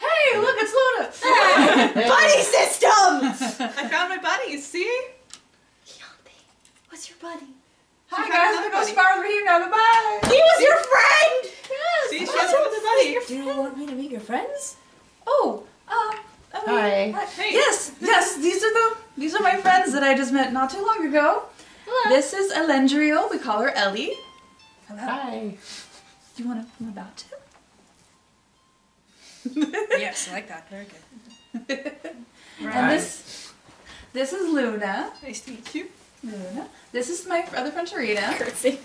Hey, look, it's Luna. Buddy system! I found my buddies. See? What's your buddy? Hi She found guys, I'm another gonna go buddy. spar with Rahim now. Goodbye. He was your friend! Yes. See, she awesome. has another buddy. Do you want me to meet your friends? Oh, um, I mean, Hi. Hey. Yes, yes. These are the these are my friends that I just met not too long ago. Hello. This is Ellendriel. We call her Ellie. Hello. Hi. Do you want to come about to? Yes, I like that. Very good. And this this is Luna. Nice to meet you. Luna. This is my other friend Tarina. Curtsy.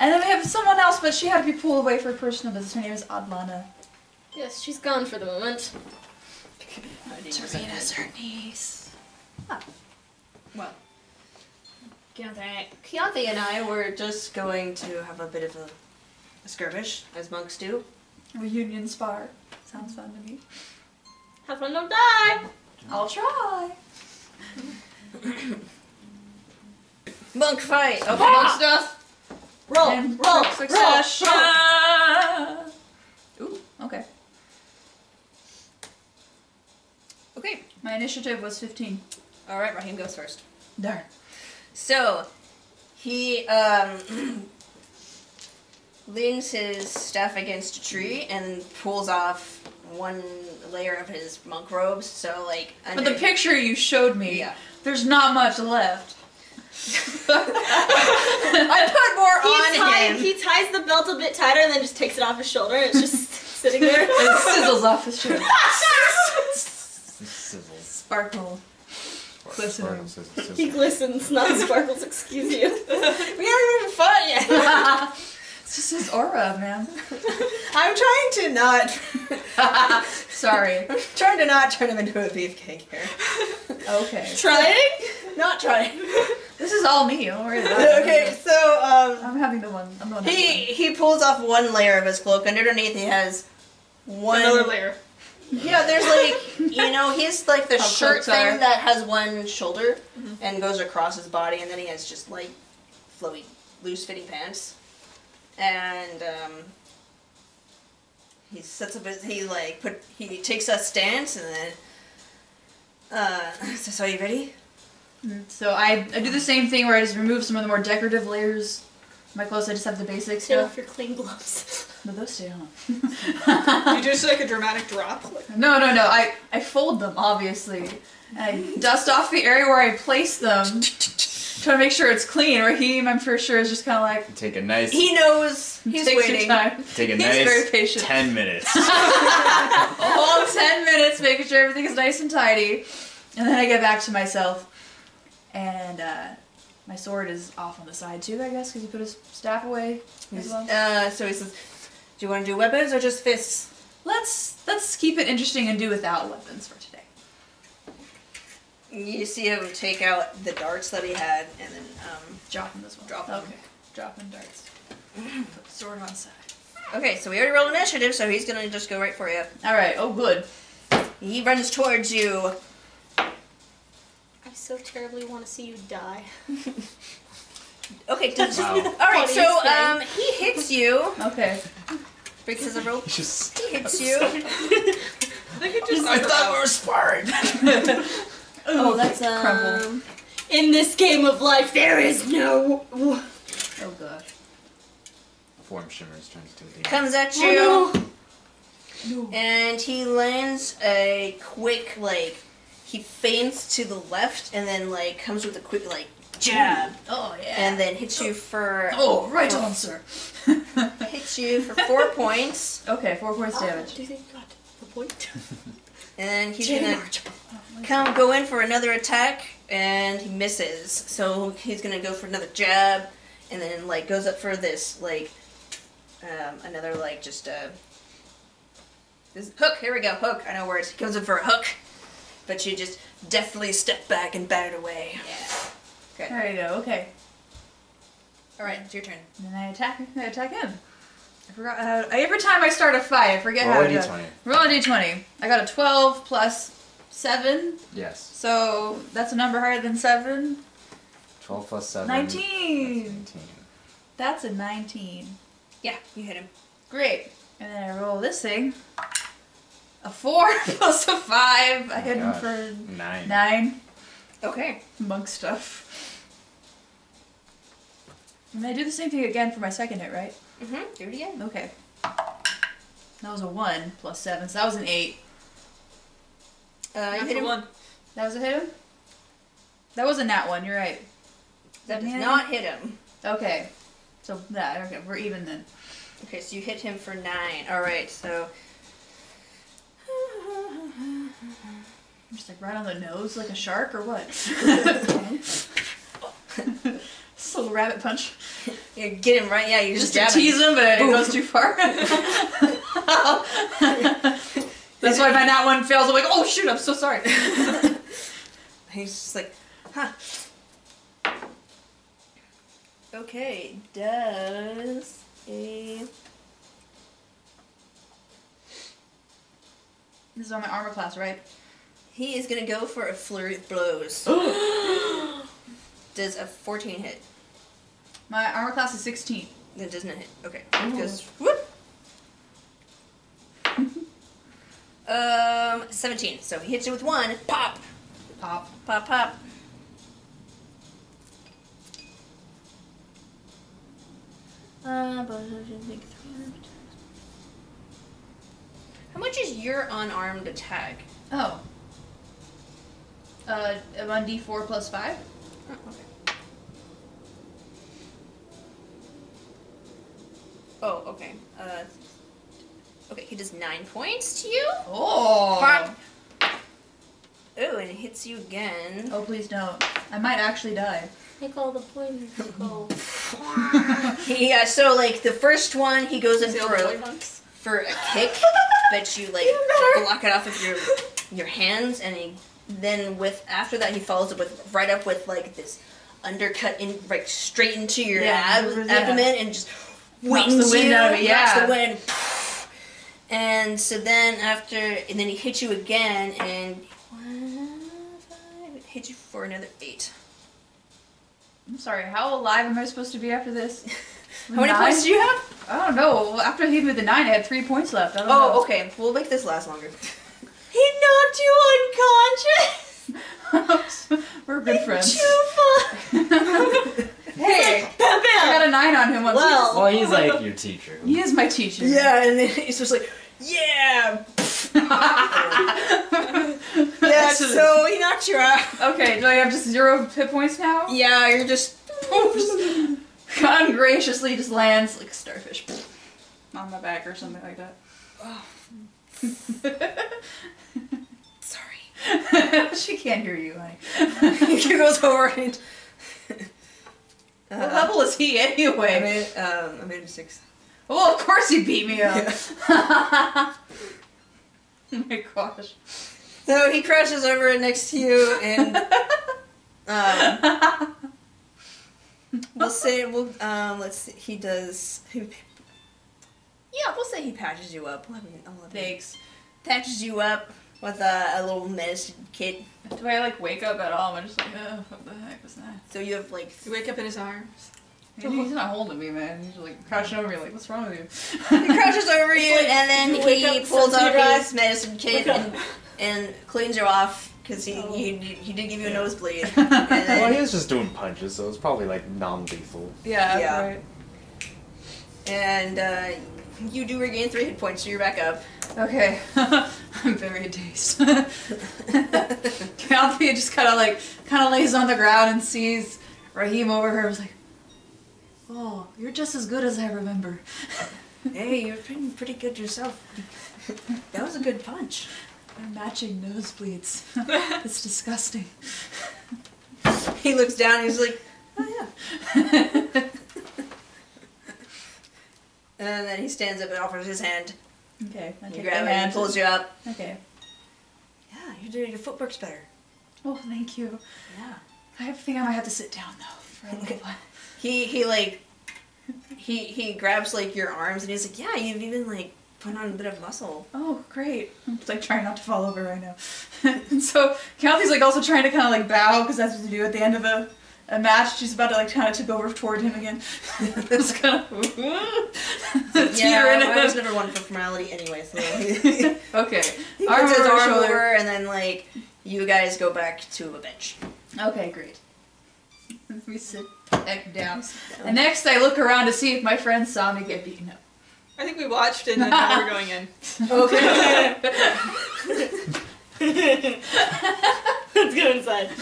And then we have someone else, but she had to be pulled away for personal business. Her name is Adlanna. Yes, she's gone for the moment. Tarina's her niece. Ah. Well, Keyanthi, Keyanthi and I were just going to have a bit of a, a skirmish, as monks do. Reunion spar. Sounds fun to me. Have fun, don't die! I'll try. Monk fight! Okay, monk stuff! Roll! And roll! quick roll! roll. Ooh, okay. okay. My initiative was 15. All right, Rahim goes first. Darn. So, he um, leans his staff against a tree and pulls off one layer of his monk robes. So, like, But the picture you showed me, Yeah. there's not much left. I put more He, on tie- him. he ties the belt a bit tighter and then just takes it off his shoulder and it's just sitting there. It sizzles off his shirt. Sizzles. Sparkle. Glistening. Sparkle, sizzle, sizzle. he glistens, not sparkles, excuse you. we It's is aura, man. I'm trying to not. Sorry. I'm trying to not turn him into a beefcake here. Okay. Trying? Not trying. This is all me. Don't worry about it. okay, so um, I'm having the one. I'm the one. he he pulls off one layer of his cloak, and underneath he has one. Another layer. Yeah, there's like you know he's like the How shirt cloaks are. thing that has one shoulder and goes across his body, and then he has just like flowy, loose fitting pants, and um, he sets up his he like put he takes a stance and then. Uh, so, so are you ready? So I, I do the same thing where I just remove some of the more decorative layers. My clothes, I just have the basic Take off stuff. your clean gloves. But those stay on. You just like a dramatic drop. Like, No, no, no. I, I fold them, obviously. I dust off the area where I place them. Try to make sure it's clean. Rahim, I'm for sure, is just kind of like, Take a nice, He knows he's takes waiting. your time. take a He's nice very patient. ten minutes. A whole 10 minutes making sure everything is nice and tidy. And then I get back to myself. And uh, my sword is off on the side too, I guess, because he put his staff away as well. Uh, so he says, "Do you want to do weapons or just fists?" Let's let's keep it interesting and do without weapons for today. You see him take out the darts that he had, and then um, Drop them as well. Drop 'em. Okay. Drop them darts. Put the sword on side. okay. So we already rolled initiative, so he's gonna just go right for you. All right. Oh, good. He runs towards you. I so terribly want to see you die. Okay. Does, Wow. All right. So Funniest um, he hits you Okay. because of roll. It's just. He hits you. I think it just. I thought we were sparring. Oh, that's Crumble. um. In this game of life, there is no. Oh gosh. Form shimmers turns to a demon. Comes at you, Oh, no. and he lands a quick like. He feints to the left, and then like comes with a quick like jab, Oh yeah. and then hits you for oh, right on, sir. hits you for four points, okay, four points Oh, damage. do you think you got the point? and then he's Jane gonna Archibald. Come go in for another attack, and he misses. So he's gonna go for another jab, and then like goes up for this like um, another like just uh this hook. Here we go, hook. I know words. He goes in for a hook, but you just deftly step back and bat it away. Yeah. Okay. There you go. Okay. All right, it's your turn. And then I attack. I attack him. I forgot how. I, every time I start a fight, I forget Roll how a to. d20. Roll a d20. I got a 12 plus seven, Yes. so that's a number higher than seven. 12 plus 7. 19. That's 19. That's a 19. Yeah, you hit him. Great. And then I roll this thing. A four plus a five. I hit him for Nine. nine. Okay. Monk stuff. And I do the same thing again for my second hit, right? Mm-hmm. Do it again. Okay. That was a one plus seven, so that was an eight. Uh, you hit him. one. That was a hit him? That was a nat one, you're right. That does not hit him. Okay. So that okay, we're even then. Okay, so you hit him for nine. All right, so. I'm Just like right on the nose like a shark or what? Just a little rabbit punch. You get him right. Yeah, you Just just, to jab him. tease him, but it goes too far. That's why my nat one fails. I'm like, oh shoot, I'm so sorry. He's just like, huh. Okay, does a This is on my armor class, right? he is gonna go for a flurry of blows. does a 14 hit? My armor class is 16. That does not hit. Okay, Ooh. whoop. Um, 17. So he hits you with one. Pop, Pop. pop, pop. Uh, but how much is your unarmed attack? Oh. Uh, I'm on D4 plus 5? Oh, okay. Oh, okay. Uh, okay, he does nine points to you. Oh. Pop. Oh, and it hits you again. Oh, please don't. I might actually die. Take all the poison go. Yeah, uh, so like the first one, he goes in for a, for a kick, but you like block it off with your your hands, and he then with after that he follows up with right up with like this undercut in like straight into your Yeah, ab- yeah. abdomen and just Knocks wings the wind you, out of it, knocks yeah. the wind. And so then after, and then he hits you again, and one, five, hit you for another eight. I'm sorry, how alive am I supposed to be after this? How many Nine? points do you have? I don't know. After he hit me with the 9, I had 3 points left. I don't oh, know. Oh, okay. We'll make this last longer. He knocked you unconscious. We're good friends. Chufa. hey, Bam, I got a 9 on him once. Well. Well, he's like your teacher. He is my teacher. Yeah, and then he's just like, yeah, yeah. So he knocked you out. Okay, do I have just zero hit points now? Yeah, you're just. God graciously just lands like a starfish on my back or something like that. Sorry. she can't hear you, honey. he goes over and. what Uh, level is he I anyway? made, um, I made him six. Well, of course he beat me up. oh my gosh. So he crashes over next to you, and um, we'll say we'll um, let's see, he does. He, yeah, we'll say he patches you up. 11, 11. Thanks. Patches you up with a, a little medicine kit. Do I like wake up at all? I'm just like, oh, what the heck was that? So you have like You wake up in his arms. He's not holding me, man. He's like crouching over me, like, what's wrong with you? he you? crashes over you, and then you he pulls out eyes. his medicine kit and, and cleans you off because he, Oh. he he did give you a nosebleed. And then- Well, he was just doing punches, so it was probably like non-lethal. yeah, Yeah. right. and uh, you do regain three hit points, so you're back up. Okay. I'm very dazed. Althea just kind of like, kind of lays on the ground and sees Rahim over her. Was like, "Oh, you're just as good as I remember." Hey, you're pretty, pretty good yourself. That was a good punch. They're matching nosebleeds. it's disgusting. He looks down and he's like, oh yeah. And then he stands up and offers his hand. okay. I You take grab the it and hand. he pulls you up. Okay. Yeah, you're doing your footwork's better. Oh, thank you. Yeah. I think I might have to sit down though for a little while. He he like he he grabs like your arms and he's like, yeah, you've even like put on a bit of muscle. Oh, great. I'm just like trying not to fall over right now. and so Kathy's like also trying to kind of like bow because that's what you do at the end of a a match. She's about to like kind of tip over toward him again. it's kind of Yeah, I was never one for formality anyway. So he okay. puts Arm his over arm shoulder. over, and then like you guys go back to a bench. Okay, great. Me sit back down. And next, I look around to see if my friends saw me get beaten up. I think we watched and then now we're going in. Okay. Let's go inside.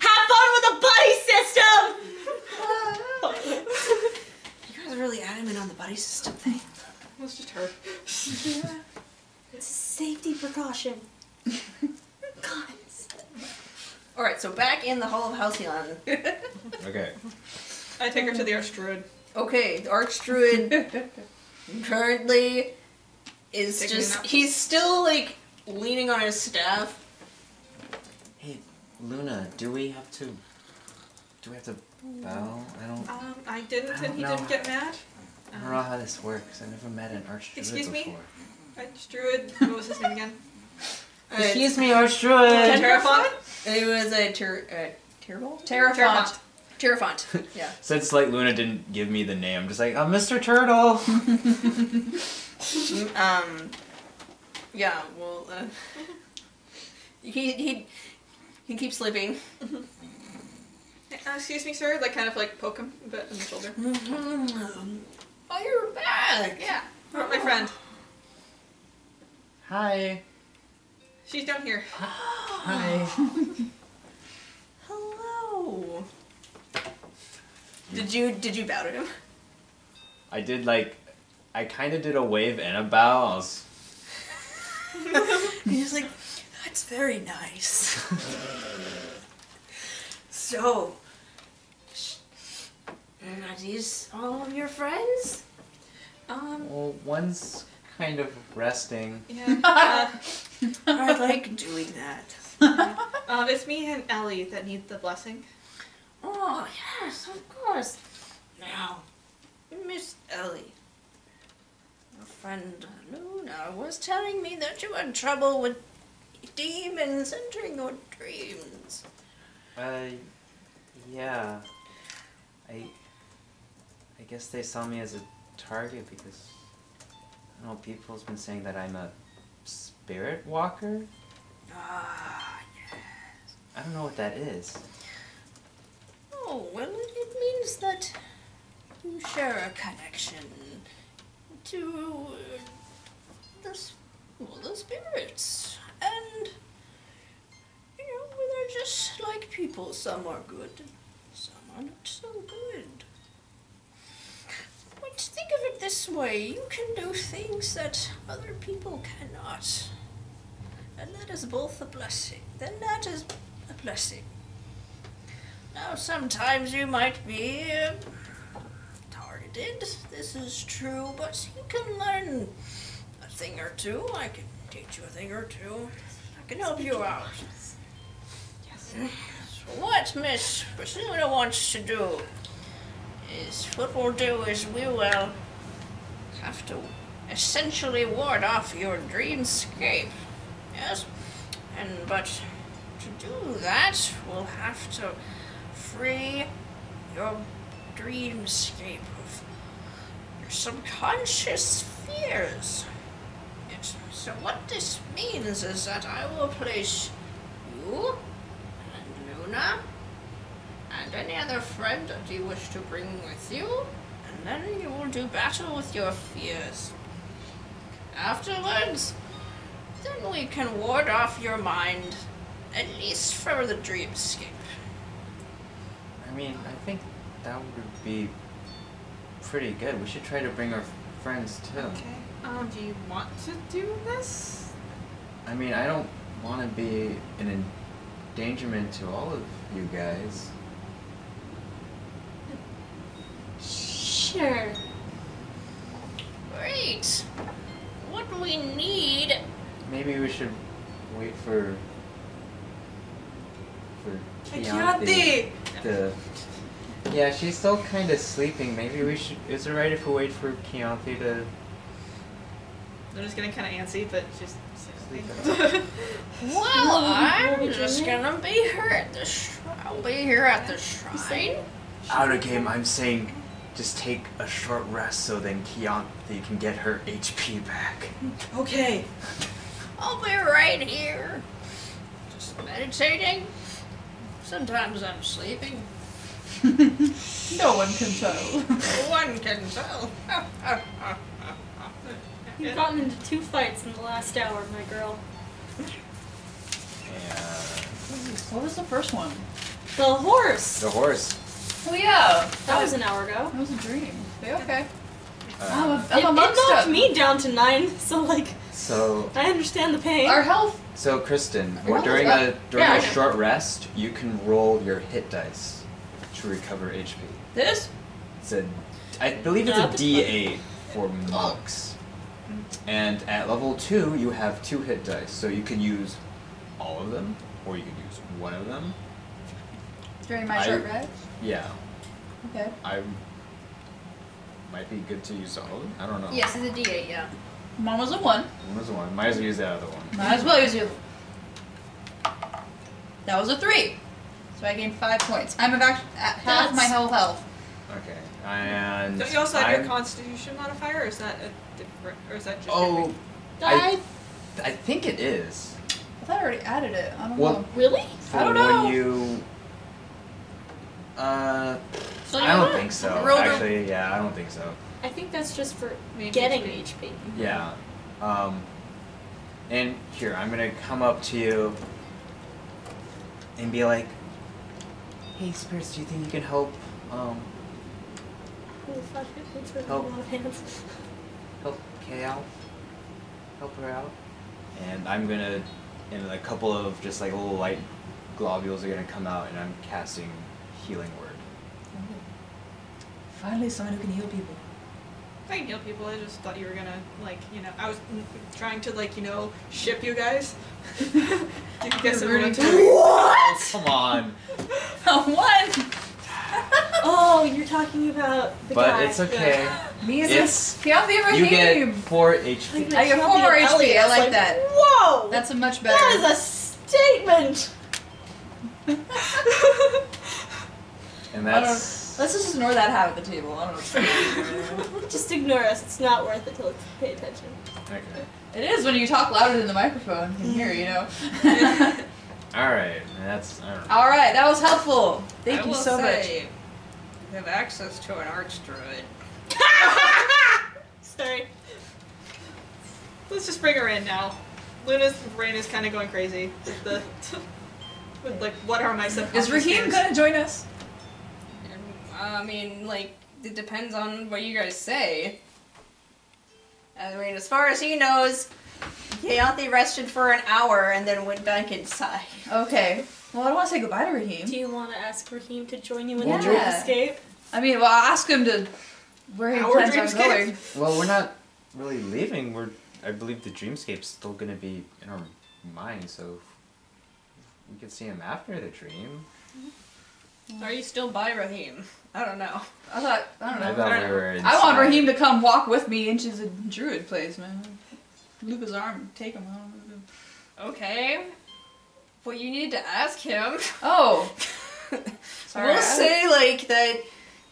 Have fun with the buddy system! you guys are really adamant on the buddy system thing. It was just her. yeah. It's a safety precaution. Guys. All right, so back in the Hall of Halcyon. Okay. I take her to the Archdruid. Okay, the Archdruid currently is Taking just, he's still like leaning on his staff. Hey, Luna, do we have to? Do we have to bow? I don't. Um, I didn't, I and don't he know. didn't get mad. I don't know how this works. I never met an archdruid Excuse me? before. Archdruid. What was his name again? Uh, Excuse me, archdruid. Terrafont. It was a ter- uh, Terraball? Terrafont. Terrafont. Yeah. Since like Luna didn't give me the name, I'm just like, I'm Mr. Turtle. Um. Yeah. Well. Uh, he he he keeps sleeping. Uh, excuse me, sir. Like, kind of like poke him a bit in the shoulder. Oh, you're back. Yeah. What about my friend? Hi. She's down here. Hi. Hello. Did you did you bow to him? I did like, I kind of did a wave and a bow. I was. He's like, that's very nice. so, are these all of your friends? Um. Well, one's kind of resting. Yeah. Uh, I like doing that. um, it's me and Ellie that need the blessing. Oh yes, of course. Now, Miss Ellie, your friend Luna was telling me that you had trouble with demons entering your dreams. Uh, yeah. I. I guess they saw me as a target because. I don't know, people's been saying that I'm a spirit walker. Ah, yes. I don't know what that is. Oh, well, it means that you share a connection to the, well, the spirits. And, you know, they're just like people. Some are good, some are not so good. But think of it this way you can do things that other people cannot. And that is both a blessing. Then that is a blessing. Now, sometimes you might be uh, targeted. This is true, but you can learn a thing or two. I can teach you a thing or two. I can help you out. Yes. So what Miss Priscilla wants to do is what we'll do is we will have to essentially ward off your dreamscape. Yes? And but to do that, we'll have to free your dreamscape of your subconscious fears. Yes. So what this means is that I will place you and Luna and any other friend that you wish to bring with you, and then you will do battle with your fears. Afterwards, then we can ward off your mind, at least for the dreamscape. I mean, I think that would be pretty good. We should try to bring our friends too. Okay. Um, do you want to do this? I mean, I don't want to be an endangerment to all of you guys. Sure. Great. What we need. Maybe we should wait for for Chianti Chianti! to. Yeah, she's still kind of sleeping. Maybe we should. Is it right if we wait for Chianti to I'm just getting kind of antsy, but she's sleep? Well, I'm just gonna be here at the shroud. I'll be here at the shrine. Out of game, I'm saying just take a short rest so then Keyanthi can get her HP back. Okay. I'll be right here. Just meditating. Sometimes I'm sleeping. No one can tell. No one can tell. You've gotten into two fights in the last hour, my girl. And What was the first one? The horse. the horse. Oh yeah, That was an hour ago. that was a dream. Okay. Uh, I'm, a, It, I'm it amongst knocked them. me down to nine, so like so I understand the pain. Our health. so Kristin, Roll during a during Yeah, I a know. short rest, you can roll your hit dice to recover HP. This. It's a, I believe it's Yeah, a that's D8 for oh. monks. And at level two, you have two hit dice, so you can use all of them, or you can use one of them. During my I- short rest. Yeah, Okay. I might be good to use all of them. I don't know. Yes, it's a D8, yeah. Mine was a one. One was a one. Might as well use the other one. Might as well use you. That was a three. So I gained five points. I'm about at half my whole health. Okay, and Don't you also have your I'm- Constitution modifier, or is that a different, or is that just? Oh, I, I, I think it is. I thought I already added it. I don't Well- know. really? For I don't know. when you. Uh, So you I know don't what? think so. Actually, yeah, I don't think so. I think that's just for Main getting HP. HP. Yeah. Um, and here, I'm gonna come up to you and be like, "Hey, spirits, do you think you can help? Um, Holy fuck, it looks like a Help. lot of hands. help Kay out? Help her out?" And I'm gonna, and a couple of just like little light globules are gonna come out, and I'm casting healing word. Finally, someone who can heal people. I can heal people. I just thought you were gonna like, you know, I was trying to like, you know, ship you guys. you can guess You're everyone rooting to- Oh, come on! one. Oh, you're talking about the but guy. it's okay. Me and It's- this Keyanthi You get four HP. I get four more HP, I It's like that. Whoa! That's a much better. that is a statement. And I don't- that's. Let's just ignore that hat at the table. I don't know. what's. Just ignore us. It's not worth it to look- pay attention. Okay. it is when you talk louder than the microphone. You can hear, you know. Alright, that's. I don't know. All right, that was helpful. Thank I you will so say, You have access to an archdruid. Sorry. Let's just bring her in now. Luna's brain is kind of going crazy with the, with like, what are my much. subconscious Is Rahim gonna join us? And, I mean, like, it depends on what you guys say. I mean, as far as he knows, Keyanthi rested for an hour and then went back inside. Okay. Well, I don't want to say goodbye to Rahim. Do you want to ask Rahim to join you in Yeah. the dream escape? I mean, well, I'll ask him to where he Our plans on dreamscape? going. Well, we're not really leaving. We're. I believe the dreamscape's still gonna be in our mind, so we could see him after the dream. Are you still by Rahim? I don't know. I thought I don't know. I thought we were. I want. Rahim to come walk with me into the druid place, man. Loop his arm, take him. Okay. Well, you need to ask him. Oh, Sorry, we'll say like that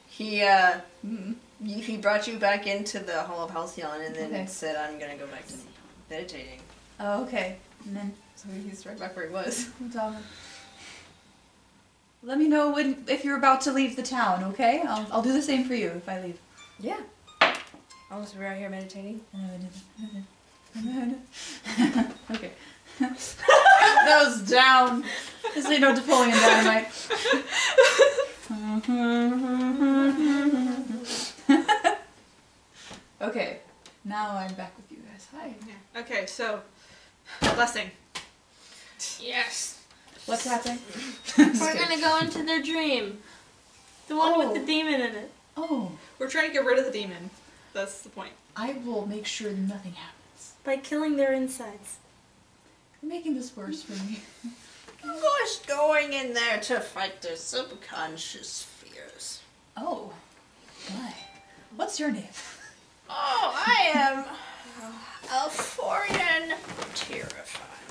he uh mm. he he brought you back into the Hall of Halcyon and then Okay. said I'm gonna go back to meditating. oh, okay. And then so he's right back where he was. I'm talking. Let me know when if you're about to leave the town, okay? I'll, I'll do the same for you if I leave. Yeah. I'll just be right here meditating. okay. that was down. This ain't no Napoleon dynamite. okay, now I'm back with you guys. Hi. Yeah. Okay, so blessing. Yes. What's happening? We're gonna go into their dream. The one Oh. with the oh. demon in it. Oh, We're trying to get rid of the demon. That's the point. I will make sure nothing happens. By killing their insides. You're making this worse for me. Of course, going in there to fight their subconscious fears. Oh, my. What's your name? Oh, I am Alforian Terrafont.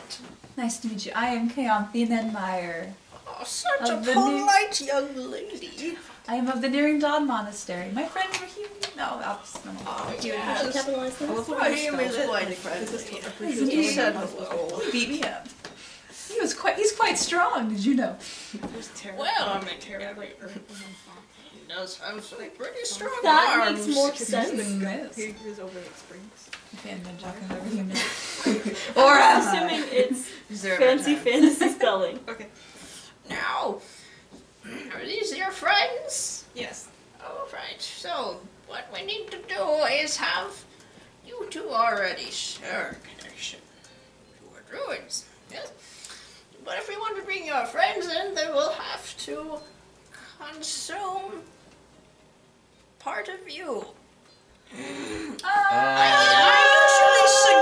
Nice to meet you. I am Keon Thienenmeyer. Oh, such a the polite young lady. I am of the Nearing Dawn Monastery. My friend Rahim. No, that's no. Oh, Do you yes. capitalize this? My oh, name is quite He's friendly. He said hello. He beat me up. He was quite. He's quite strong. Did you know? It was terrible. Well, I'm a terrible. He does have some pretty strong That arms. makes more Yes. sense. He was over at Springs. Fan been talking over him. or am uh, Assuming it's Is there fancy time? fantasy spelling. Okay. Now, are these your friends? Yes. All right. So, what we need to do is have you two already share a connection to our druids. Yes. But if we want to bring your friends in, they will have to consume part of you. I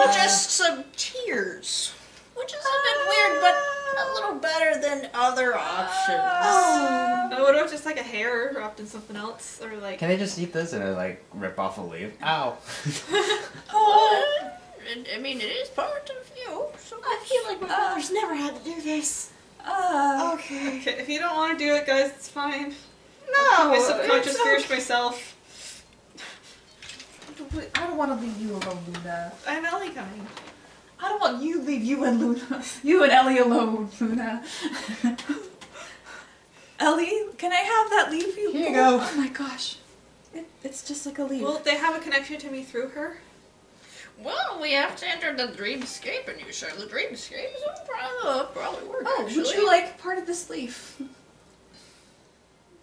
usually suggest some tears, which is a bit weird, but a little better than other options. Uh, what about just like a hair wrapped in something else, or like? Can I just eat this and I like rip off a leaf? Ow. Uh, and- I mean, it is part of you. So I feel like my father's never had to do this. Uh, Okay. Okay. If you don't want to do it, guys, it's fine. no, My subconscious it's fears myself. I don't want to leave you alone, Luna. I'm Ellie coming. I don't want you to leave you and Luna. You and Ellie alone, Luna. Ellie, can I have that leaf you? Here you go. Oh my gosh. It, it's just like a leaf. Well, they have a connection to me through her? Well, we have to enter the dreamscape, and you share the dreamscape, so it'll probably, probably work. oh, actually. would you like part of this leaf?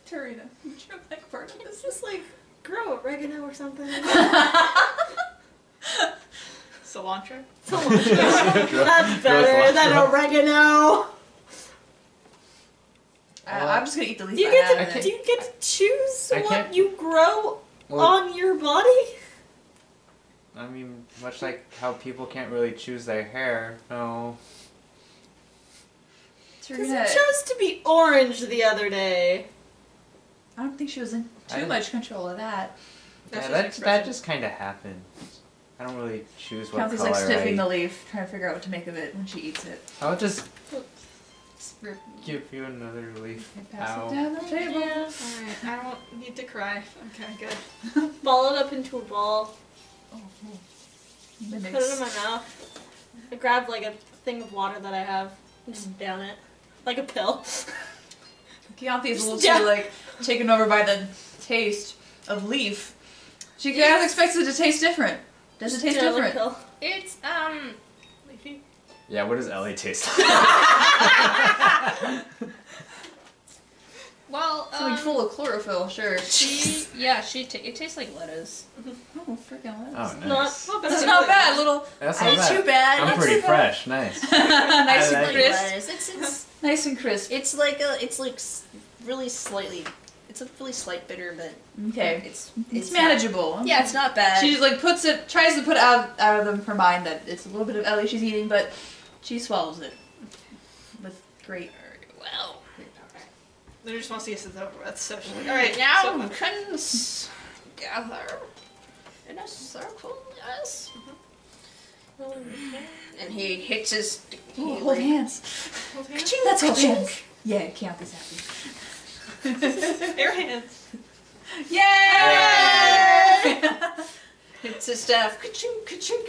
Tarina, would you like part of this? Just like grow oregano or something. Cilantro. That's better than oregano. Uh, I'm just gonna eat the leaf. Do you I get to do you get to choose I what you grow Well, on your body? I mean, much like how people can't really choose their hair. No. Because Tarina, it chose to be orange the other day. I don't think she was in too didn't- much control of that. That's yeah, just that that just kind of happened. I don't really choose what Kelsey's color like sniffing I. the leaf, trying to figure out what to make of it when she eats it. I'll just Just give you another leaf. pass Ow. it down the table. Yeah. Alright, I don't need to cry. Okay, good. Ball it up into a ball. Oh, Put it in my mouth. I grabbed like a thing of water that I have and just down it. Like a pill. Keyanthi's a little Yeah. too like taken over by the taste of leaf. She kind of expects it to taste different. Does it taste Yeah, like a different? pill. It's um. Leafy. Yeah, what does Ellie taste like? Well, Something um, full of chlorophyll, sure. She, yeah, she. ta it tastes like lettuce. Oh, freaking oh, lettuce. nice. Not Oh, but That's it's not bad. good. Little That's Not not too bad. bad. I'm Not pretty too bad. fresh. Nice. nice and like Like crisp. lettuce. It's it's Nice and crisp. it's like a it's like really slightly. It's a really slight bitter, but Okay, it's it's, not- manageable. yeah, it's not bad. She just like puts it, tries to put it out out of her mind that it's a little bit of Ellie she's eating, but she swallows it with great. well. They just want to see us as over with, so she's like, Alright, alright, now so- we can s- gather in a circle, yes. And he hits his. he, Ooh, hold hands. Hold hands. Ka-ching, Let's hold hands. Yeah, Keyanthi's happy. Air hands. Yay! hits his staff, ka-ching, ka-ching.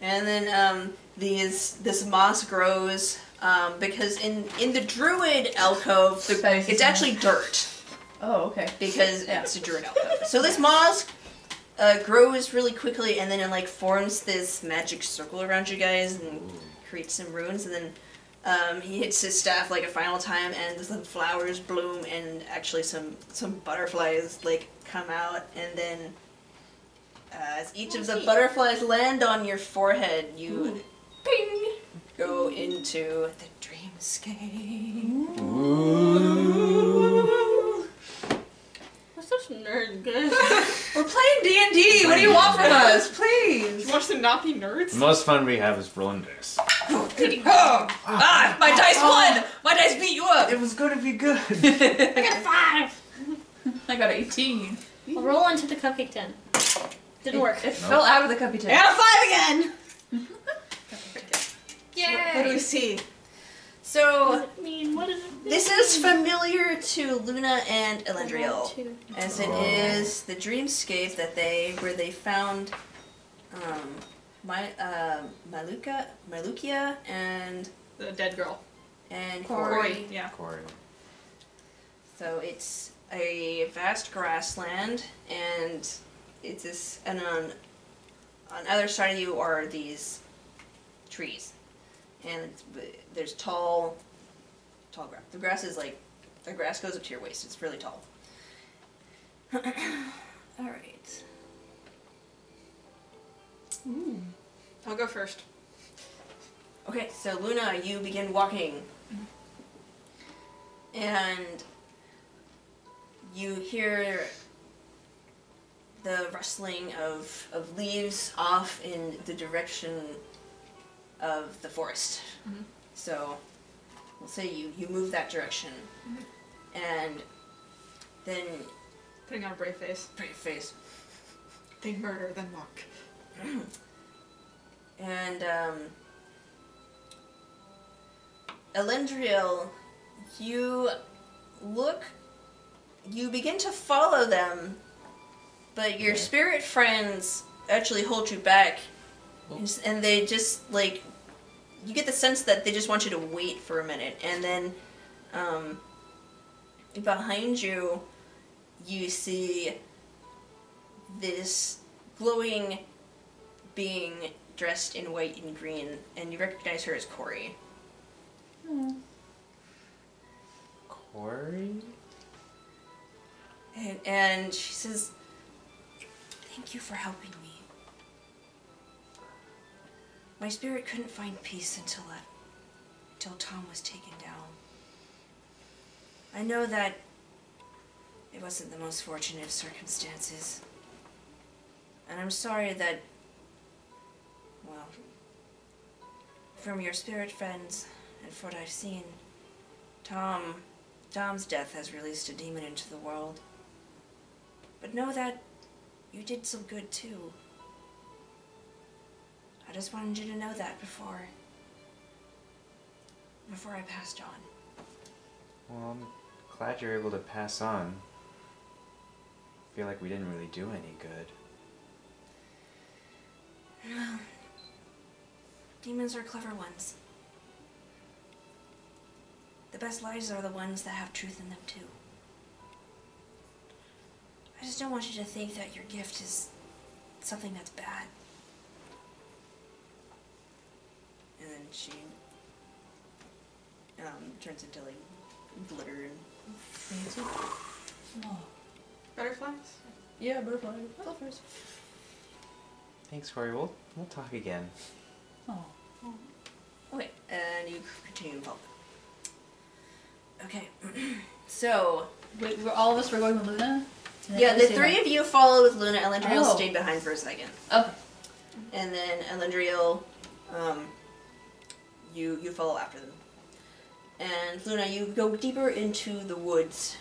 And then um, these this moss grows um, because in in the druid alcove, the, it's actually dirt oh, okay. because Yeah. it's a druid alcove. So this moss uh, grows really quickly, and then it like forms this magic circle around you guys and creates some runes, and then. Um, he hits his staff like a final time, and some flowers bloom, and actually some some butterflies like come out, and then uh, as each of the butterflies land on your forehead, you ping go into the dreamscape. We're such nerds, guys. We're playing D and D. What do you want from us, You please? want us to not be nerds? The most fun we have is rolling dice. Oh, ah, my dice won. My dice beat you up. It was gonna be good. I got five. I got 18. I'll roll into the cupcake tin. Didn't work. It fell out of the cuppy I tin. got a five again. What, what do we see? So does it mean? What does it mean? this is familiar to Luna and Ellendriel. Two. as it is the dreamscape that they where they found um, my uh, Maluka, Malukia and The dead girl. and Corey. Corey. Yeah. Corey. So it's a vast grassland, and it's this, and on on either side of you are these trees, and it's, there's tall, tall grass. The grass is like the grass goes up to your waist. It's really tall. All right. Hmm. I'll go first. Okay, so Luna, you begin walking. And you hear the rustling of, of leaves off in the direction of the forest. Mhm. So we'll say you, you move that direction. And then Putting on a brave face. pretty face. They murder, then walk. And um, Ellendriel, you look, you begin to follow them, but your Yeah. spirit friends actually hold you back. And they just like, you get the sense that they just want you to wait for a minute, and then um, behind you, you see this glowing being dressed in white and green, and you recognize her as Corey. Corey? And, and she says, Thank you for helping My spirit couldn't find peace until until Tom was taken down. I know that it wasn't the most fortunate of circumstances. And I'm sorry that, well, from your spirit friends and from what I've seen, Tom, Tom's death has released a demon into the world. But know that you did some good too. I just wanted you to know that before before I passed on. Well, I'm glad you're able to pass on. I feel like we didn't really do any good. Well. Demons are clever ones. The best lies are the ones that have truth in them too. I just don't want you to think that your gift is something that's bad. And then she um, turns into like glitter and Fancy. Oh. Butterflies? Yeah, butterfly. Go first. Thanks, Corey. We'll, we'll talk again. Oh. Okay, and you continue to follow. Okay, so Wait, we're, all of us were going with Luna? Yeah, the three that? of you follow with Luna. Ellendriel Oh. stayed behind for a second, Okay. and then Ellendriel, um, you you follow after them. And Luna, you go deeper into the woods,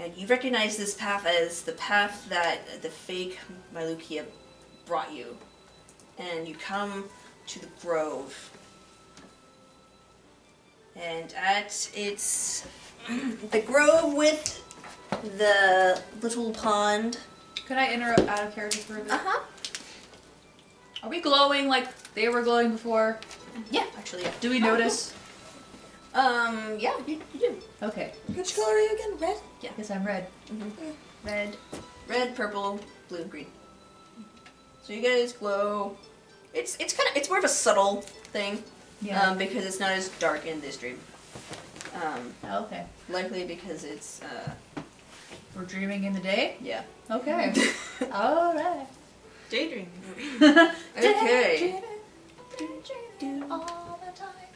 and you recognize this path as the path that the fake Malukia brought you. And you come to the grove. And at its the grove with the little pond. Could I interrupt out of character for a bit? Uh huh. Are we glowing like they were glowing before? Yeah, actually, yeah. Do we notice? Um, yeah, you, you do. Okay. Which color are you again? Red? Yeah. Yes, I'm red. Red, red, purple, blue, green. So you guys glow. It's it's kind of it's more of a subtle thing, Yeah. um, because it's not as dark in this dream. Um, okay. likely because it's uh, We're dreaming in the day? yeah. Okay. Alright. Daydreaming. Okay. All the time.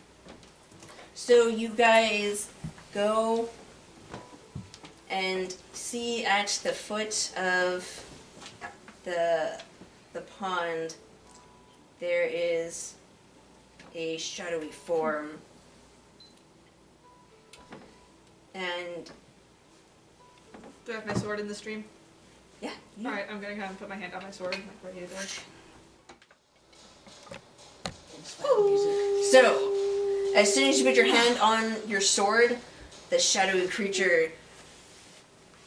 So you guys go and see at the foot of the the pond there is a shadowy form and Do I have my sword in the stream? yeah you- Alright, I'm gonna go ahead and put my hand on my sword, like ready to do. So, As soon as you put your hand on your sword, the shadowy creature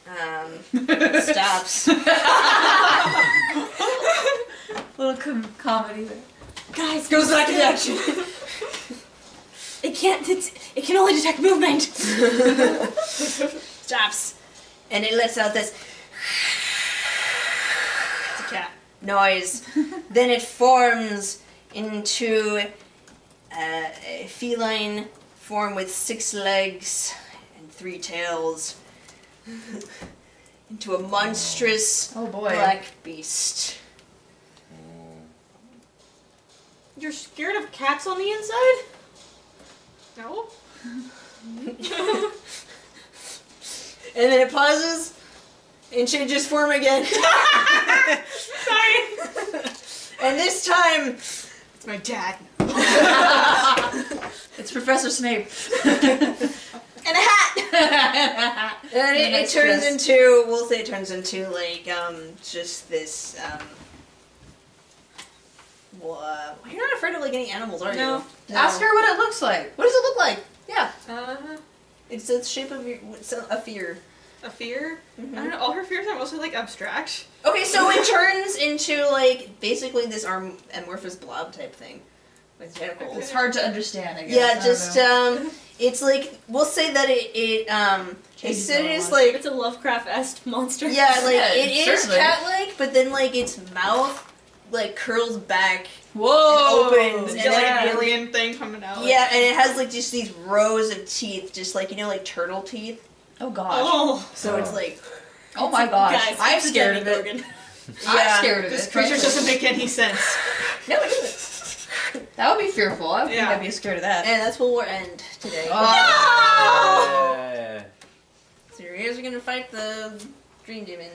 um, stops. Little com- comedy there. Guys, Goes back into action. It can't. It's, it can only detect movement. stops. And it lets out this It's a cat. noise. then it forms into uh, a feline form with six legs and three tails. into a monstrous Oh boy. black beast. You're scared of cats on the inside? No. And then it pauses and changes form again. Sorry. and this time, It's my dad. It's Professor Snape. and a hat. And it, it turns dress. into, we'll say it turns into like um, just this. Um, well, uh, you're not afraid of like any animals, are No. you? Ask her what it looks like. What does it look like? Yeah, Uh, it's the shape of your, a, a fear. A fear. Mhm. I don't know. All her fears are mostly like abstract. Okay, so it turns into like basically this arm amorphous blob type thing with tentacles. It's hard to understand, I guess. Yeah, don't just um, it's like we'll say that it it um, it Changes said it's lot. like It's a Lovecraft-esque monster. yeah, like Yeah, it is certainly. cat-like, but then like its mouth like curls back. Whoa! opens You and get like then- an alien thing coming out. Yeah, and it has like just these rows of teeth, just like you know, like turtle teeth. Oh gosh. Oh. So it's like Oh my gosh. Guys, I'm it's a scared of it. Demogorgon. I'm scared of This it. creature doesn't make any sense. no, it isn't. That would be fearful. I would Yeah. think I'd be scared of that. And that's where we'll end today. Oh. Yeah. So you guys are gonna fight the dream demon.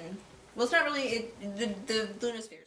Well, it's not really it, the the Luna's fears.